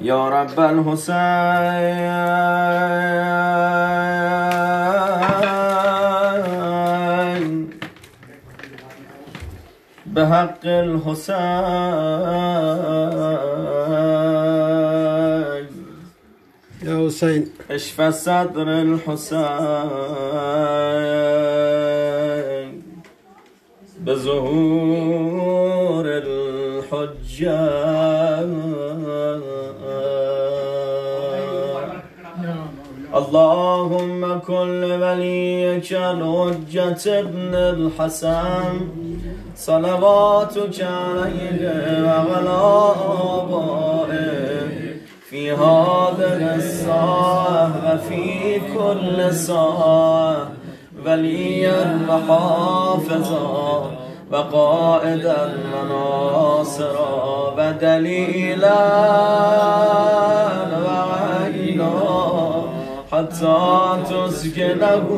يا رب الحسين بحق الحسين. يا حسين. أشفى صدر الحسين بظهور الحجة اللهم كن لوليك الحجة ابن الحسن. صلواتك عليه وعلى آبائه. في هذه الساعة وفي كل ساعة وليا وحافظا وقائدا وناصرا ودليلا وعينا. حتى تسكنه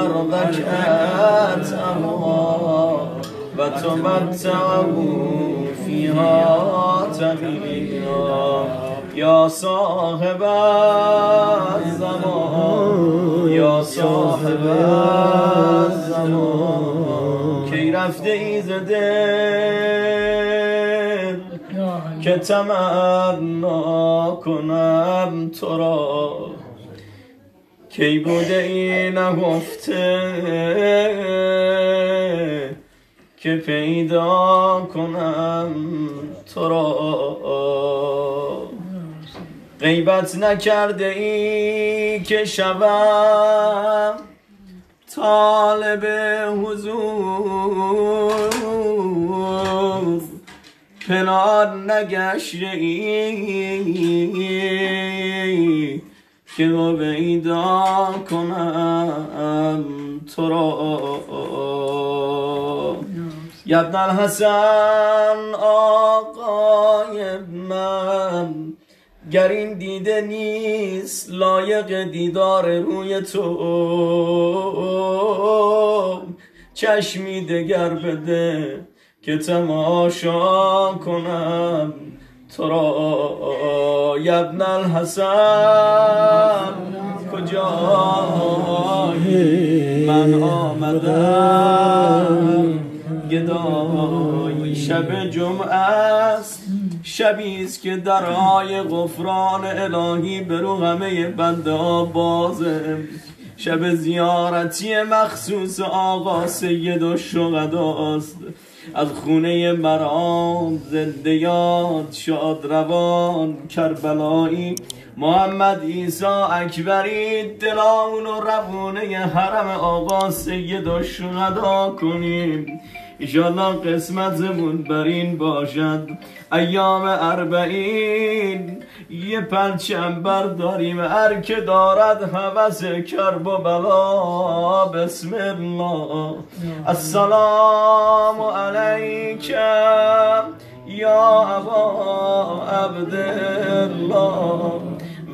أرضك أتأمى وتمتعه فيها تمينا يا صاحب الزمان يا صاحب الزمان کی رفته ای دل؟ که تمنا کنم تو را. کی بوده ای نگفته که پیدا کنم تو را. غیبت نکرده ای که شبم طالب حضور. پنان نگشته ای که پیدا کنم تو را یبن الحسن آقای من گر این دیده نیست لایق دیدار روی تو چشمی دگر بده که تماشا کنم. تو را یبن الحسن کجایی من آمدم. گدای شب جمعه است. شبی است که درهای غفران الهی به رو همه بنده ها بازه. شب زیارتی مخصوص آقا سید و شغداست از خونه مرام زنده یاد شاد روان کربلایی. محمد عیسی اکبری دلان و روونه حرم آقا سید و شهدا کنیم. ایشالله قسمتمون بر این باشد. ایام اربعین یه پرچم برداریم هر که دارد حوث کرب و بلا. بسم الله. السلام علیکم یا ابا عبدالله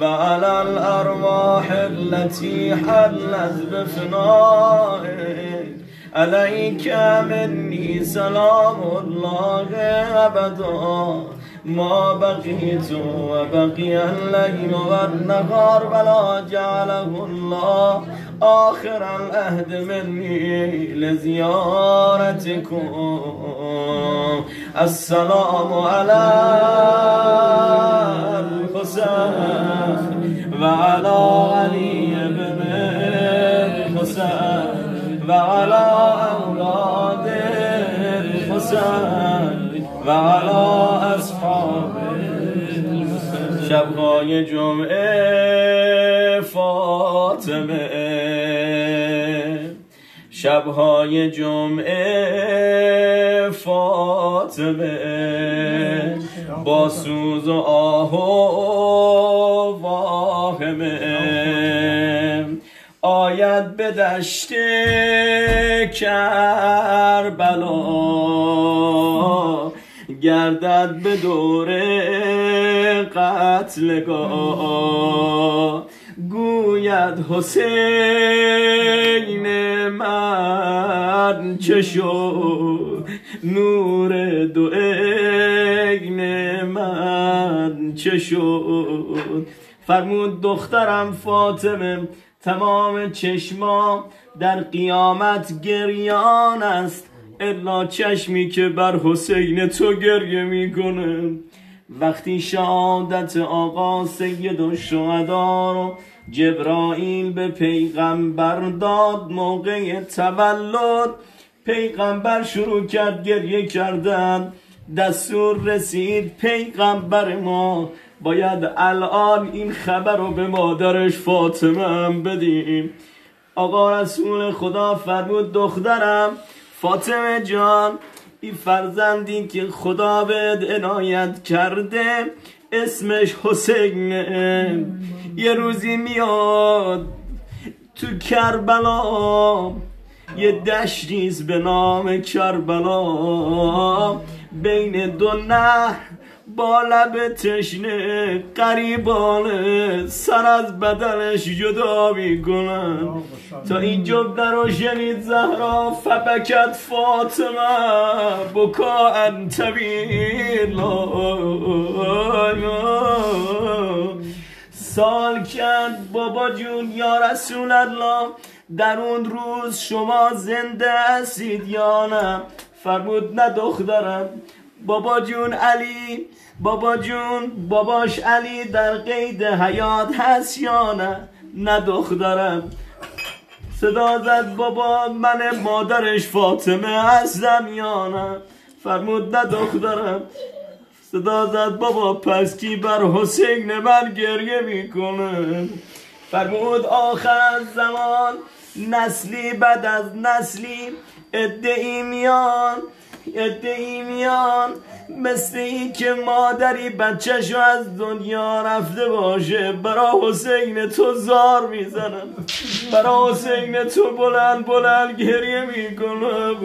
وعلى الأرواح التي حلت بفنائك عليك مني سلام الله أبدا. ما بقيت وبقي الليل والنهار ولا جعله الله. آخر العهد مني لزيارتكم. السلام على الحسين. الحسين وعلى أصحاب شبهای جمعه فاطمه. شبهای جمعه فاطمه. با سوز و آه و واهمه. آید به دشت کربلا. گردد به دور قتلگاه گوید حسین من چه شد؟ نور دو عین من چه فرمود دخترم فاطمه تمام چشما در قیامت گریان است. الا چشمی که بر حسین تو گریه می‌کنه. وقتی شهادت آقا سید و رو جبرائیل به پیغمبر داد موقع تولد پیغمبر شروع کرد گریه کردن. دستور رسید پیغمبر ما باید الان این خبر رو به مادرش فاطمه هم بدیم. آقا رسول خدا فرمود دخترم فاطمه جان این فرزندی که خدا به عنایت کرده اسمش حسینه یه روزی میاد تو کربلا یه دشتیز به نام کربلا. بین دو نهر با لب تشنه قریبانه سر از بدنش جدا می‌کنن. تا این جمله رو شنید زهرا فبکت فاطمه بکا انتبیل سال کرد بابا جون یا رسول الله در اون روز شما زنده هستید یا نه؟ فرمود نه دخترم. بابا جون علی بابا جون باباش علی در قید حیات هست یا نه؟ نه دخترم. صدا زد بابا من مادرش فاطمه هستم یا نه؟ فرمود نه دخترم. صدا زد بابا پس کی بر حسین من گریه می‌کنه؟ فرمود آخر زمان نسلی بعد از نسلی ادعی میان. ادعی میان مثل این که مادری بچهشو از دنیا رفته باشه. برا حسین تو زار می‌زنم برا حسین تو بلند بلند گریه می‌کنم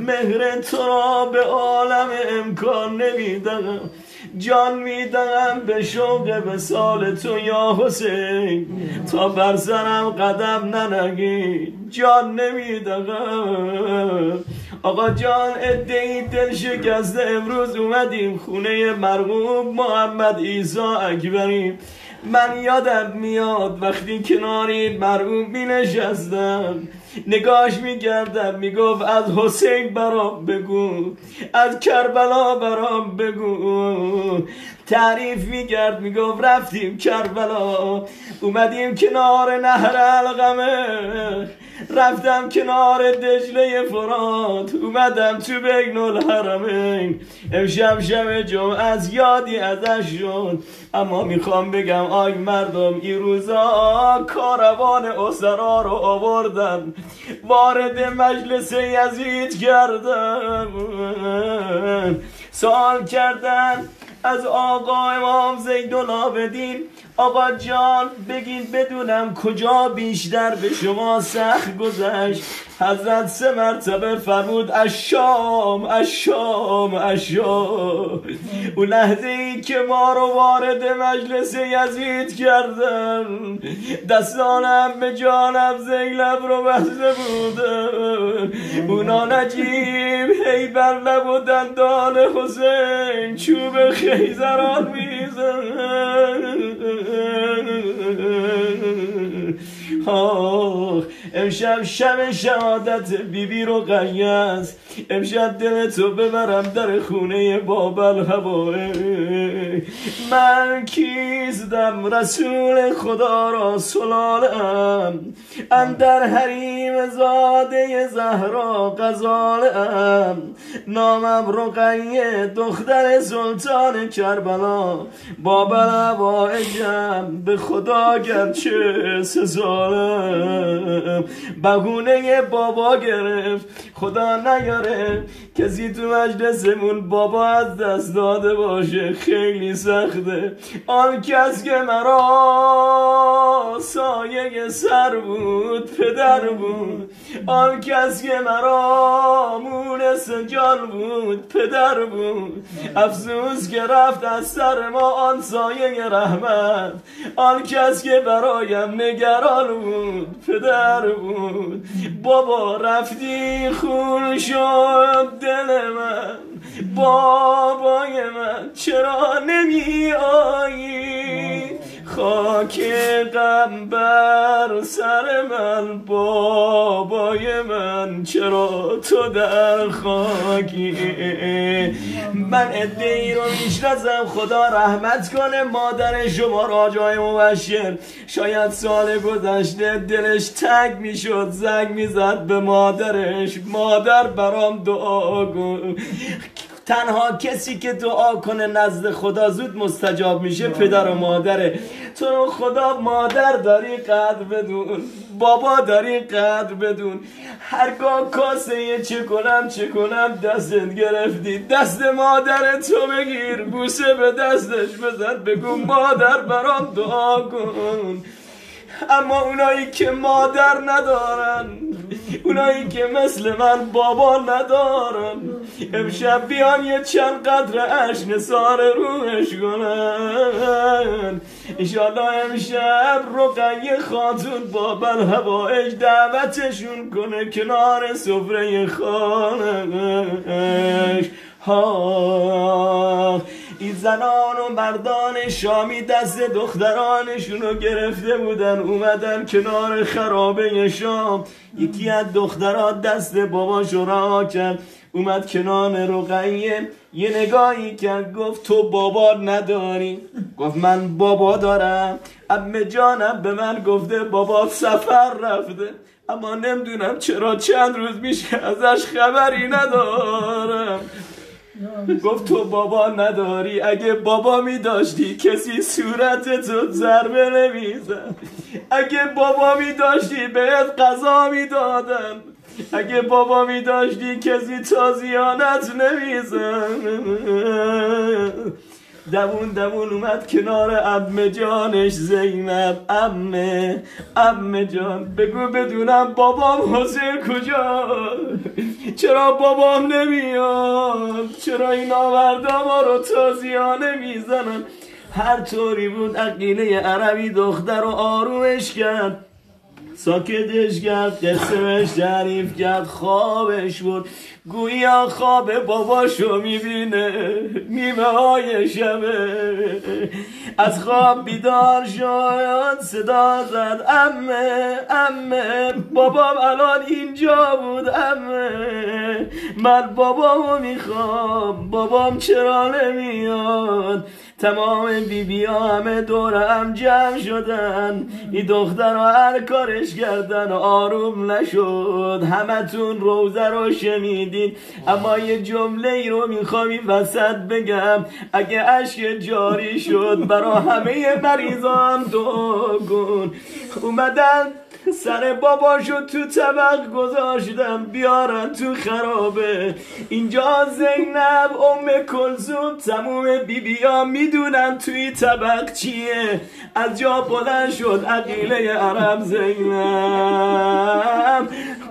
مهر تو را به عالم امکان نمیدم جان میدم به شوق سال تو یا حسین. تا بر سرم قدم ننگی جان نمیدم. آقا جان ادهی دل شکسته امروز اومدیم خونه مرغوب محمد ایسا اکبریم من یادم میاد وقتی کناری مرحوم می نشستم نگاش میگردم می‌گفت از حسین برام بگو از کربلا برام بگو. تعریف میگرد می‌گفت رفتیم کربلا اومدیم کنار نهر القمه رفتم کنار دجله فرات اومدم تو بین الحرمین. امشب شب جمعه از یادی ازش شد. اما می‌خوام بگم آی مردم این روزا کاروان اسرا رو آوردن. وارد مجلس یزید کردن. سوال کردن از آقا امام زید العابدین آقا جان بگین بدونم کجا بیشتر به شما سخت گذشت. حضرت سه مرتبه فرمود اشام اشام اشام. اون لحظه ای که ما رو وارد مجلس یزید کردن دستانم به جانم زیلب رو بسته بودن اونا نجیب هی بر لب دندان حسین چوب خیزران میزن امشب شب شهادت بیبی رو است امشب دل تو ببرم در خونه بابل هواه من کیزدم رسول خدا را سلالم. اندر حریم زاده زهرا غزالم. نامم رقیه دختر سلطان کربلا. بابل هواه به خدا گرچه سزارم بهونه بابا گرفت خدا نیاره. کسی تو مجلسمون بابا از دست داده باشه خیلی سخته آن کس که مرا سایه سر بود پدر بود. آن کس که مرا مونس جان بود پدر بود. افسوس که رفت از سر ما آن سایه رحمت. آن کس که برایم نگران بود پدر بود. بابا رفتی خون شد دل من. بابای من چرا نمی آیی خاک غم بر سر من بابای من چرا تو در خاکی؟ من ادهی رو می‌شناسم خدا رحمت کنه مادر شما را جای مبشر. شاید سال گذشته دلش تنگ می‌شد زنگ می‌زد به مادرش. مادر برام دعا کن. تنها کسی که دعا کنه نزد خدا زود مستجاب میشه پدر و مادره. تو رو خدا مادر داری قدر بدون بابا داری قدر بدون. هرگاه کاسه یه چه کنم چه کنم دستت گرفتی. دست مادر تو بگیر بوسه به دستش بزن بگو مادر برام دعا کن. اما اونایی که مادر ندارن اونایی که مثل من بابا ندارن امشب بیان یه چند قدر اش نسار روش کنن. انشالله امشب رقیه خاتون با بل هوایج دعوتشون کنه کنار سفره خانش ها. زنان و مردان شامی دست دخترانشون رو گرفته بودن اومدن کنار خرابه شام. یکی از دختران دست باباش را کرد اومد کنار رقیه یه نگاهی کرد گفت تو بابا نداری؟ گفت من بابا دارم. ام جانم به من گفته بابا سفر رفته. اما نمی‌دونم چرا چند روز میشه ازش خبری ندارم. گفت تو بابا نداری. اگه بابا می داشتی کسی صورت تو ضربه نمیزن اگه بابا می داشتی بهت قضا می دادن اگه بابا می داشتی کسی تازیانت نمیزن دوون دوون اومد کنار ام جانش زینب. امه ام جان بگو بدونم بابام حسین کجا؟ چرا بابام نمیاد؟ چرا این آوردا ما رو تازیانه می‌زنن؟ هر طوری بود عقیله عربی دختر رو آرومش کرد. ساکتش کرد قسمش تعریف کرد خوابش بود گویا خواب باباشو می‌بینه نیمه های شبه. از خواب بیدار شد صدا زد امه امه. بابام الان اینجا بود امه. من بابامو می‌خوام بابام چرا نمیاد؟ تمام بی بی همه دورم جمع شدن. این دختر رو هر کارش کردن آروم نشد. همتون روزه رو شنیدین. اما یه جمله ای رو می‌خوام این وسط بگم. اگه اشک جاری شد برا همه مریضان کن اومدن سر باباشو تو طبق گذاشتم بیارن تو خرابه. اینجا زینب ام کلزوم تموم بیبیا می‌دونن توی طبق چیه. از جا بلند شد عقیله عرب زینب.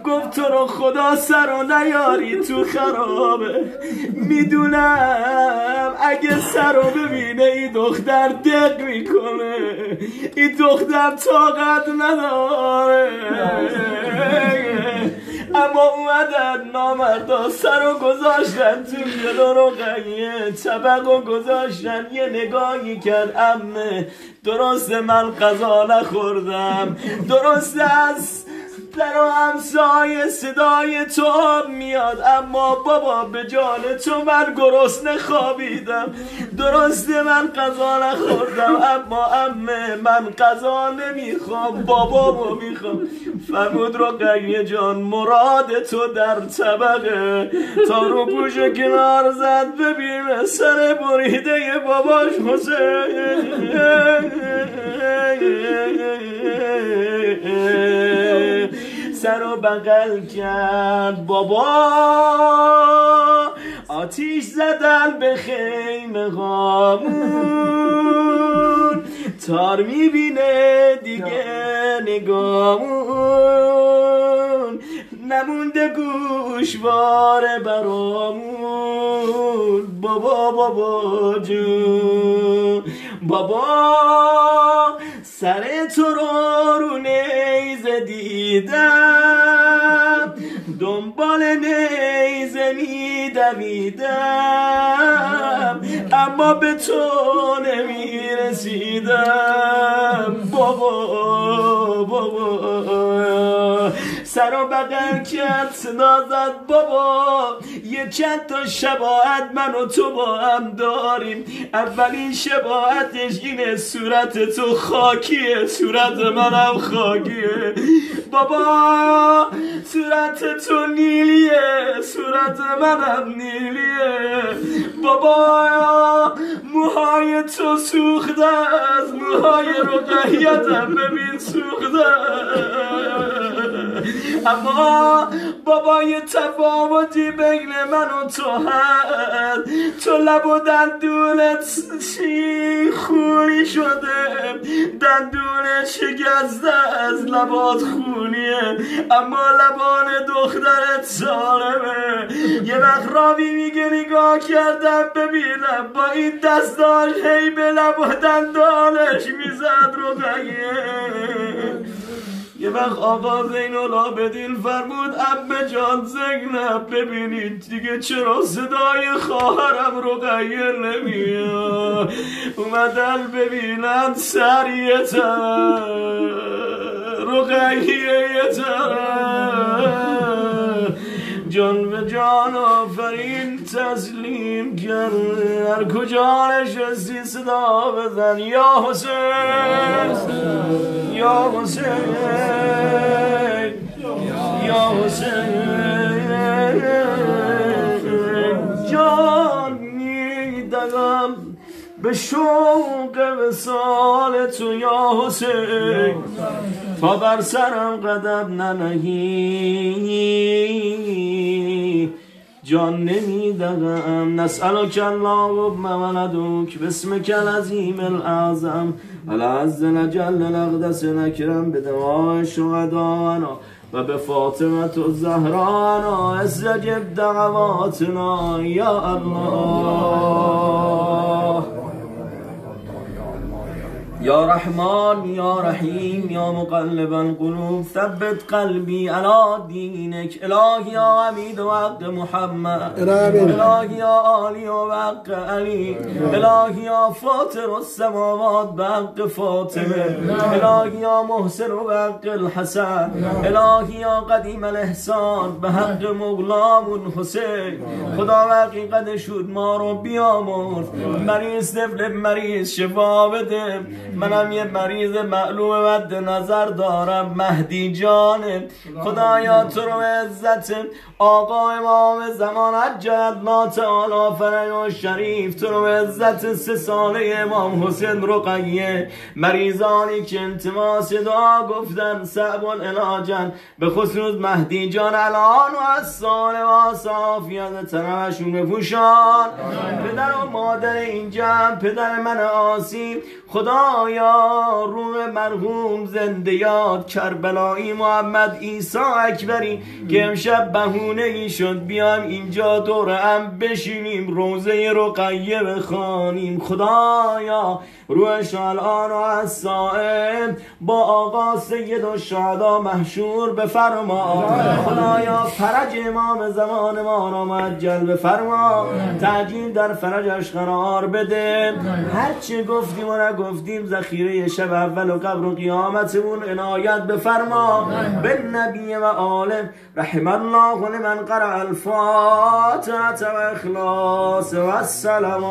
گفت تو رو خدا سر و نیاری تو خرابه. می‌دونم اگه سر رو ببینه این دختر دق می‌کنه. این دختر طاقت نداره اما اومدن نامردا سر و گذاشتن تو دل رو قیه طبق و گذاشتن یه نگاهی کرد. امه درست من غذا نخوردم. درست از در و همسایه صدای تو میاد. اما بابا به جان تو من گرسنه خوابیدم. درسته من قضا نخوردم اما امه من قضا نمی‌خوام. بابامو می‌خوام. فرمود رو قیه جان مراد تو در طبقه. تا رو پوش کنار زد ببین سر بریده باباش حسین. سر و بغل کرد. بابا آتیش زدن به خیمه هامون تار می‌بینه دیگه نگامون. نمونده گوشواره برامون. بابا بابا جون. بابا سر تو رو رو نیزه دیدم. دنبال نیزه میدویدم. اما به تو نمی‌رسیدم. بابا بابا. سر و بغل کرد صدا زد بابا یه چند تا شباهت من و تو با هم داریم. اولین شباهتش اینه صورت تو خاکیه صورت منم خاکیه. بابا صورت تو نیلیه صورت منم نیلیه. بابا موهای تو سوخته از موهای رقیتم ببین سوخته اما بابا یه تفاوتی بین من و تو هست. تو لب و دندونت چی خونی شده. دندون شکسته از لبات خونیه. اما لبان دخترت سالمه. یه وقت راوی میگه نگاه کردم ببینم. با این دستاش هی به لب و دندانش می‌زد رو یه وقت آقا زین العابدین فرمود اب جان زینب ببینید دیگه چرا صدای خواهرم رو غیر نمیاد. اومدن ببینن سریعتر رو جان به جان آفرین تسلیم کرد هر کجا نشستی صدا بزن. یا حسین یا حسین یا حسین. جان میدگم به شوق وسال تو یا حسین. تا بر سرم قدم ننهی. جان نمی‌دهم نسألك اللهم وندوك باسمك العظيم الأعظم العز نجل الأقدس نكرم بدماء شهدانا و به فاطمة الزهرانا. استجب دعواتنا یا الله. یا رحمان یا رحیم یا مقلب القلوب ثبت قلبی علا دینک. الهی یا عمید و حق محمد. الهی یا آلی و حق علی. الهی یا فاطر السماوات به حق فاطمه. الهی یا محسن و حق الحسن. الهی یا قدیم الاحسان به حق مولامون حسین خدا و حقیقت شد ما رو بیامرز. مریض دفل مریض شفا بده. منم یه مریض معلوم مد نظر دارم. مهدی جانه خدایا تو رو عزت. آقا امام زمان عجل ما تعالی فرای و شریف تو رو عزت. سه ساله امام حسین رقیه مریضانی که انتماس دعا گفتن سعب العلاجن. به خصوص مهدی جان الان و از سال و صافیت تنمشون بپوشان پدر و مادر این جمع پدر من آسیم. خدایا روح مرحوم زنده یاد کربلایی محمد عیسی اکبری که امشب بهونه ای شد بیایم اینجا دور هم بشینیم روزه رقیه بخوانیم خدایا روح الان و از سائم با آقا سید و شهدا محشور بفرما. خدایا فرج امام زمان ما را مجل بفرما. تعجیل در فرجش قرار بده. هرچی گفتیم و نگفتیم ذخیره شب اول و قبر و قیامتمون عنایت بفرما. به نبی و عالم رحم الله لمن قرأ الفاتحه و اخلاص و السلام.